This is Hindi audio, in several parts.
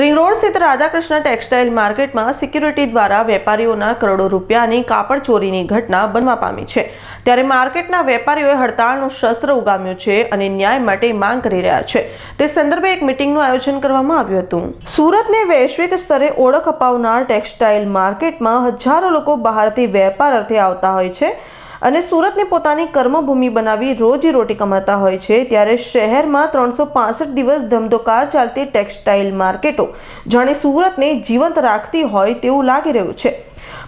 રિંગ રોડ સ્થિત રાધાકૃષ્ણ ટેક્સટાઇલ માર્કેટમાં સિક્યુરિટી દ્વારા વેપારીઓના કરોડો રૂપિયાની કાપડ ચોરીની ઘટના બનવા પામી છે. ત્યારે માર્કેટના વેપારીઓએ હડતાળનું શસ્ત્ર ઉગામ્યું છે અને ન્યાય માટે માંગ કરી રહ્યા છે. તે સંદર્ભે એક મિટિંગનું આયોજન કરવામાં આવ્યું હતું. સુરતને વૈશ્વિક સ્તરે ઓળખ અપાવનાર ટેક્સટાઇલ માર્કેટમાં હજારો લોકો બહારથી વેપાર અર્થે આવતા હોય છે. અને સુરતને પોતાની કર્મભૂમિ બનાવી રોજી રોટી કમાતા હોય છે, ત્યારે શહેરમાં ત્રણસો પાસઠ દિવસ ધમધોકાર ચાલતી ટેક્સટાઇલ માર્કેટો જાણે સુરતને જીવંત રાખતી હોય તેવું લાગી રહ્યું છે.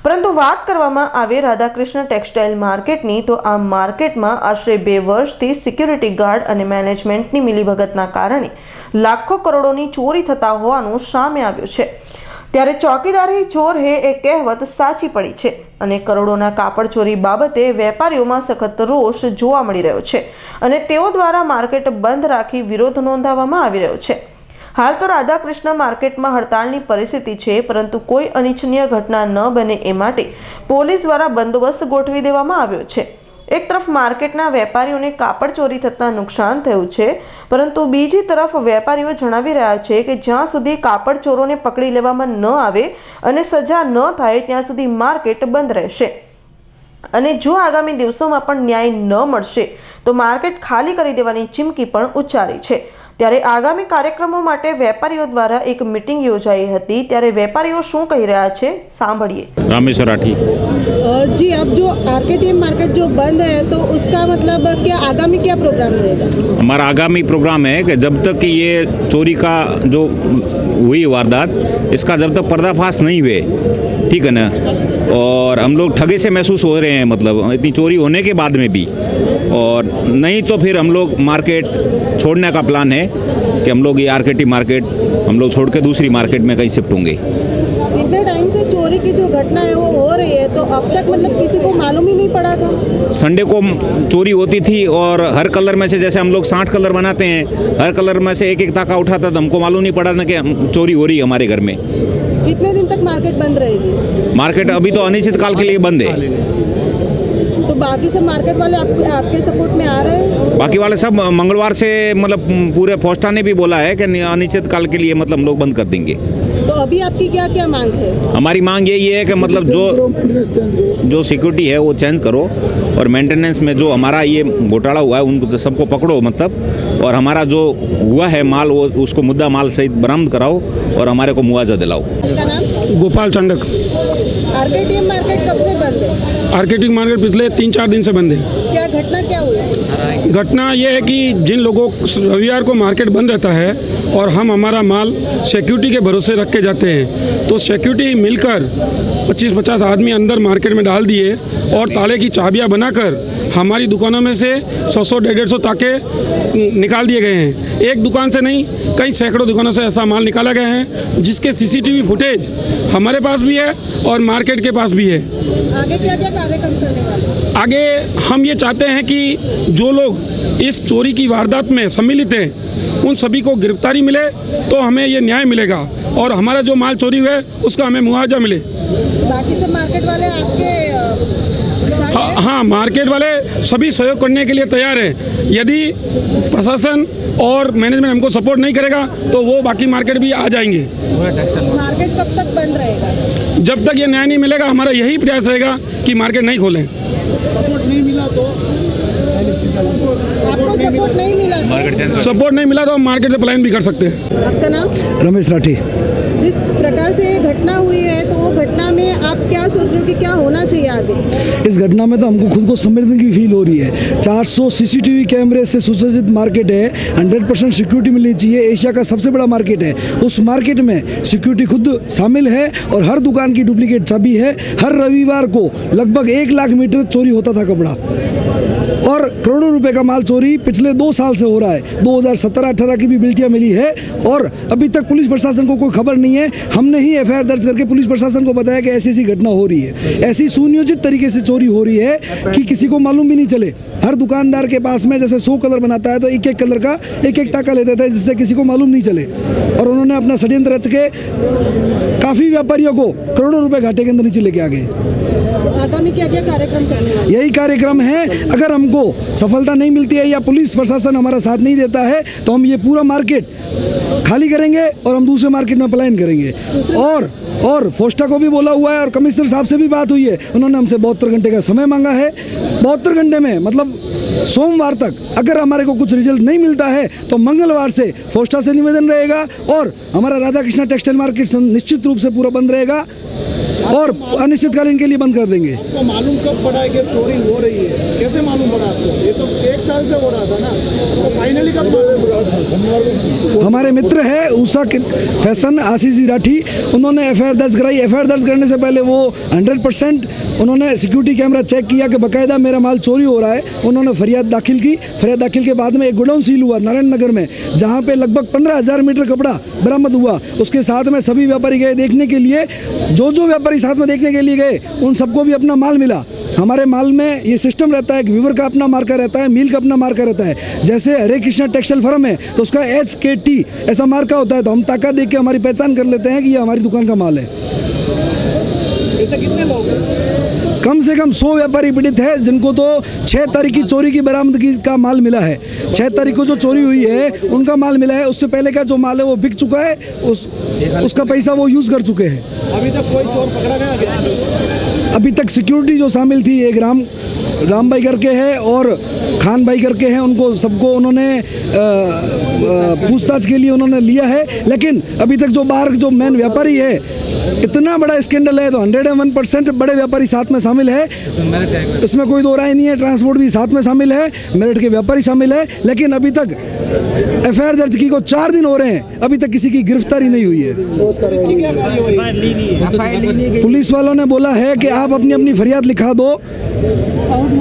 પરંતુ વાત કરવામાં આવે રાધાકૃષ્ણ ટેક્સટાઇલ માર્કેટની, તો આ માર્કેટમાં આશરે બે વર્ષથી સિક્યુરિટી ગાર્ડ અને મેનેજમેન્ટની મિલીભગતના કારણે લાખો કરોડોની ચોરી થતા હોવાનું સામે આવ્યું છે. ત્યારે ચોકીદારી ચોર હે એ કહેવત સાચી પડી છે અને કરોડોના કાપડ ચોરી બાબતે વેપારીઓમાં સખત રોષ જોવા મળી રહ્યો છે અને તેઓ દ્વારા માર્કેટ બંધ રાખી વિરોધ નોંધાવવામાં આવી રહ્યો છે. હાલ તો રાધાકૃષ્ણ માર્કેટમાં હડતાળની પરિસ્થિતિ છે, પરંતુ કોઈ અનિચ્છનીય ઘટના ન બને એ માટે પોલીસ દ્વારા બંદોબસ્ત ગોઠવી દેવામાં આવ્યો છે. એક તરફ માર્કેટના વેપારીઓને કાપડ ચોરી થતાં નુકસાન થયું છે, પરંતુ બીજી તરફ વેપારીઓ જણાવી રહ્યા છે કે જ્યાં સુધી કાપડ ચોરોને પકડી લેવામાં ન આવે અને સજા ન થાય, ત્યાં સુધી માર્કેટ બંધ રહેશે. અને જો આગામી દિવસોમાં પણ ન્યાય ન મળશે, તો માર્કેટ ખાલી કરી દેવાની ચીમકી પણ ઉચ્ચારી છે. ત્યારે આગામી કાર્યક્રમો માટે વેપારીઓ દ્વારા એક મિટિંગ યોજાઈ હતી ત્યારે વેપારીઓ શું કહી રહ્યા છે સાંભળીએ रामेश्वर राठी अ, जी अब जो आरकेटीएम मार्केट जो बंद है तो उसका मतलब क्या आगामी क्या प्रोग्राम रहेगा हमारा आगामी प्रोग्राम है कि जब तक कि ये चोरी का जो हुई वारदात इसका जब तक पर्दाफाश नहीं हुए ठीक है ना और हम लोग ठगे से महसूस हो रहे हैं मतलब इतनी चोरी होने के बाद में भी और नहीं तो फिर हम लोग मार्केट छोड़ने का प्लान है कि हम लोग ये आरकेटी मार्केट हम लोग छोड़ के दूसरी मार्केट में कहीं शिफ्ट होंगे। इतने टाइम से चोरी की जो घटना है वो हो रही है तो अब तक मतलब किसी को मालूम ही नहीं पड़ा था। संडे को चोरी होती थी और हर कलर में से जैसे हम लोग साठ कलर बनाते हैं हर कलर में से एक एक ताका उठाता तो हमको मालूम नहीं पड़ा था कि चोरी हो रही है हमारे घर में। कितने दिन तक मार्केट बंद रहेगी? मार्केट अभी तो अनिश्चित काल के लिए बंद है। तो बाकी सब मार्केट वाले आप, आपके सपोर्ट में आ रहे हैं। बाकी वाले सब मंगलवार से मतलब पूरे पोस्टा ने भी बोला है कि अनिश्चित काल के लिए मतलब हम लोग बंद कर देंगे। तो अभी आपकी क्या क्या मांग है? हमारी मांग यही है कि मतलब जो जो सिक्योरिटी है वो चेंज करो और मेंटेनेंस में जो हमारा ये घोटाला हुआ है उनको सबको पकड़ो मतलब और हमारा जो हुआ है माल वो उसको मुद्दा माल सहित बरामद कराओ और हमारे को मुआवजा दिलाओ। गोपाल चंडक। आरकेटीएम मार्केट कब से बंद है? मार्केटिंग मार्केट पिछले तीन चार दिन से बंद है। क्या घटना क्या हुई? घटना ये है कि जिन लोगों रविवार को मार्केट बंद रहता है और हम हमारा माल सिक्योरिटी के भरोसे रख के जाते हैं तो सिक्योरिटी मिलकर 25-50 आदमी अंदर मार्केट में डाल दिए और ताले की चाबियाँ बनाकर हमारी दुकानों में से 100-100 डेढ़ सौ ताके निकाल दिए गए हैं। एक दुकान से नहीं कई सैकड़ों दुकानों से ऐसा माल निकाला गया है जिसके सीसीटीवी फुटेज हमारे पास भी है और मार्केट के पास भी है। आगे क्या क्या कार्यक्रम चलने वाले आगे हम ये चाहते हैं कि जो लोग इस चोरी की वारदात में सम्मिलित हैं उन सभी को गिरफ्तारी मिले तो हमें ये न्याय मिलेगा और हमारा जो माल चोरी हुआ है उसका हमें मुआवजा मिले। बाकी सब मार्केट वाले आपके हाँ हाँ मार्केट वाले सभी सहयोग करने के लिए तैयार हैं। यदि प्रशासन और मैनेजमेंट हमको सपोर्ट नहीं करेगा तो वो बाकी मार्केट भी आ जाएँगे। मार्केट कब तक बंद रहेगा? जब तक ये न्याय नहीं मिलेगा हमारा यही प्रयास रहेगा कि मार्केट नहीं खोलें। सपोर्ट नहीं मिला तो? सपोर्ट नहीं मिला तो? हम मार्केट से पलायन भी कर सकते हैं। आपका नाम? रमेश राठी। जिस प्रकार से ये घटना हुई है तो घटना में आप क्या सोच रहे हो कि क्या होना चाहिए आगे? इस घटना में तो हमको खुद को की फील हो रही है। 400 सीसीटीवी कैमरे से सुसज्जित मार्केट है। 100 परसेंट सिक्योरिटी मिलनी चाहिए। एशिया का सबसे बड़ा मार्केट है। उस मार्केट में सिक्योरिटी खुद शामिल है और हर दुकान की डुप्लीकेट चाबी है। हर रविवार को लगभग एक लाख मीटर चोरी होता था कपड़ा। और करोड़ों रुपए का माल चोरी पिछले दो साल से हो रहा है। 2017-18 की भी बिल्टियाँ मिली है और अभी तक पुलिस प्रशासन को कोई खबर नहीं है। हमने ही एफआईआर दर्ज करके पुलिस प्रशासन को बताया कि ऐसी ऐसी घटना हो रही है। ऐसी सुनियोजित तरीके से चोरी हो रही है कि किसी को मालूम भी नहीं चले। हर दुकानदार के पास में जैसे सौ कलर बनाता है तो एक एक कलर का, एक एक टाका लेते थे जिससे किसी को मालूम नहीं चले। और उन्होंने अपना षड्यंत्र रच के काफ़ी व्यापारियों को करोड़ों रुपए घाटे के अंदर नीचे लेके आ गए। आगामी क्या क्या कार्यक्रम करने वाले यही कार्यक्रम है। अगर हमको सफलता नहीं मिलती है या पुलिस प्रशासन हमारा साथ नहीं देता है तो हम ये पूरा मार्केट खाली करेंगे और हम दूसरे मार्केट में पलायन करेंगे। और और फोस्टा को भी बोला हुआ है और कमिश्नर साहब से भी बात हुई है। उन्होंने हमसे बहत्तर घंटे का समय मांगा है। बहत्तर घंटे में मतलब सोमवार तक अगर हमारे को कुछ रिज़ल्ट नहीं मिलता है तो मंगलवार से फोस्टा से निवेदन रहेगा और हमारा राधा कृष्णा टेक्सटाइल मार्केट निश्चित रूप से पूरा बंद रहेगा। और अनिश्चितकालीन के लिए बंद कर देंगे। आपको मालूम कब पड़ा है कि चोरी हो रही है? कैसे मालूम पड़ा आपको? ये तो एक साल से हो रहा था ना। तो फाइनली कब हमारे मित्र है उषा फ़ैशन आशीष राठी उन्होंने एफ़ दर्ज कराई। एफ़ दर्ज करने से पहले वो 100 परसेंट उन्होंने सिक्योरिटी कैमरा चेक किया कि बाकायदा मेरा माल चोरी हो रहा है। उन्होंने फरियाद दाखिल की। फरियाद दाखिल के बाद में एक गोडाउन सील हुआ नारायण नगर में जहाँ पे लगभग पंद्रह हज़ार मीटर कपड़ा बरामद हुआ। उसके साथ में सभी व्यापारी गए देखने के लिए। जो जो व्यापारी साथ में देखने के लिए गए, उन सबको भी अपना माल मिला। हमारे माल में ये सिस्टम रहता है कि विवर का अपना मार्का रहता है मील का अपना मार्का रहता है। जैसे हरे कृष्णा टेक्सटाइल फर्म है तो उसका एच के टी ऐसा मार्का होता है तो हम ताका देख के हमारी पहचान कर लेते हैं कि ये हमारी दुकान का माल है। कितने लोग हैं? कम से कम सौ व्यापारी पीड़ित है जिनको तो छः तारीख की चोरी की बरामदगी का माल मिला है। छः तारीख को जो चोरी हुई है उनका माल मिला है। उससे पहले का जो माल है वो बिक चुका है। उस उसका पैसा वो यूज़ कर चुके हैं। अभी तक कोई चोर पकड़ा गया अभी तक सिक्योरिटी जो शामिल थी एक राम राम भाई करके है और खान भाई करके हैं उनको सबको उन्होंने पूछताछ के लिए उन्होंने लिया है। लेकिन अभी तक जो बाहर जो मेन व्यापारी है इतना बड़ा स्कैंडल है तो हंड्रेड एंड वन परसेंट बड़े व्यापारी साथ में शामिल है। इसमें कोई दो राय नहीं है, ट्रांसपोर्ट भी साथ में शामिल है, मेरठ के व्यापारी शामिल है, लेकिन अभी तक एफ़ दर्ज की को चार दिन हो रहे हैं, अभी तक किसी की गिरफ्तारी नहीं हुई है। पुलिस वालों ने बोला है कि आप अपनी अपनी फरियाद लिखा दो,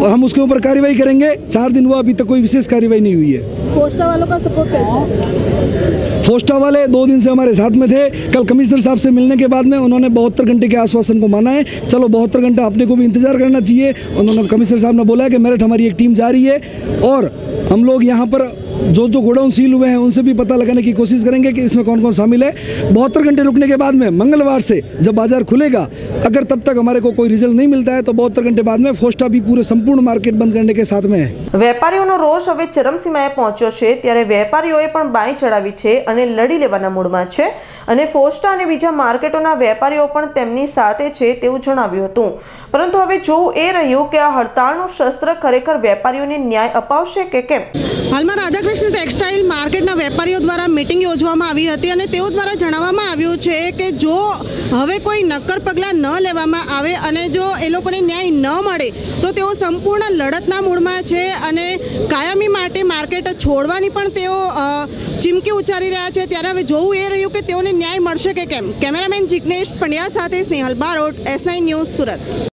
हम उसके ऊपर कार्रवाई करेंगे, चार दिन हुआ, अभी तक कोई विशेष कार्रवाई नहीं हुई है। पोस्टा वालों का सपोर्ट कैसा फोस्टा वाले दो दिन से हमारे साथ में थे। कल कमिश्नर साहब से मिलने के बाद में उन्होंने बहत्तर घंटे के आश्वासन को माना है। चलो, बहत्तर घंटा अपने को भी इंतज़ार करना चाहिए। उन्होंने कमिश्नर साहब ने बोला है कि मेरठ हमारी एक टीम जा रही है और हम लोग यहाँ पर जो जो गोडाउन सील हुए हैं उनसे भी पता लगाने की कोशिश करेंगे कि इसमें कौन कौन शामिल है बहत्तर घंटे रुकने के बाद में मंगलवार से जब बाजार खुलेगा अगर तब तक हमारे को कोई रिजल्ट नहीं मिलता है तो बहत्तर घंटे बाद में फोस्टा भी पूरे संपूर्ण मार्केट बंद करने के साथ में है વેપારીઓનો રોષ હવે ચરમસીમાએ પહોંચ્યો છે ત્યારે વેપારીઓએ પણ બાઈ ચડાવી છે અને લડી લેવાના મૂડમાં છે અને ફોસ્ટા અને બીજા માર્કેટોના વેપારીઓ પણ તેમની સાથે છે તેવું જણાવ્યું હતું પરંતુ હવે જોવું એ રહ્યું કે આ હડતાળનું શસ્ત્ર ખરેખર વેપારીઓને ન્યાય અપાવશે કે કેમ હાલમાં રાધાકૃષ્ણ ટેક્સટાઇલ માર્કેટના વેપારીઓ દ્વારા મિટિંગ યોજવામાં આવી હતી અને તેઓ દ્વારા જણાવવામાં આવ્યું છે કે જો હવે કોઈ નક્કર પગલાં ન લેવામાં આવે અને જો એ લોકોને ન્યાય ન મળે, તો તેઓ સંપૂર્ણ લડતના મૂડમાં છે અને કાયમી માટે માર્કેટ છોડવાની પણ તેઓ ચીમકી ઉચ્ચારી રહ્યા છે. ત્યારે હવે જોવું એ રહ્યું કે તેઓને ન્યાય મળશે કે કેમ? કેમેરામેન જિગ્નેશ પંડ્યા સાથે Snehal Barot, S nine news Surat.